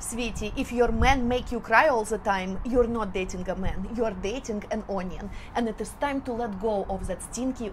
Sweetie, if your man make you cry all the time, you're not dating a man. You're dating an onion. And it is time to let go of that stinky